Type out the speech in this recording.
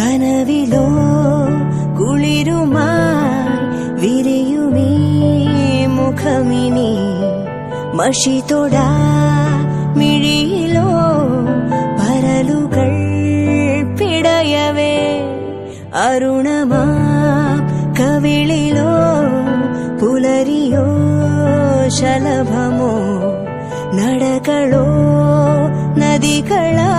കനവിലോ കുളിരുമാ വിരിയുമേ മുഖമിനി മഷി തൊടാ മിഴിയിലോ പരലുകൾ പിടയവേ അരുണമാ കവിളിലോ പുലരിയോ ശലഭമോ നടകളോ നദികളാ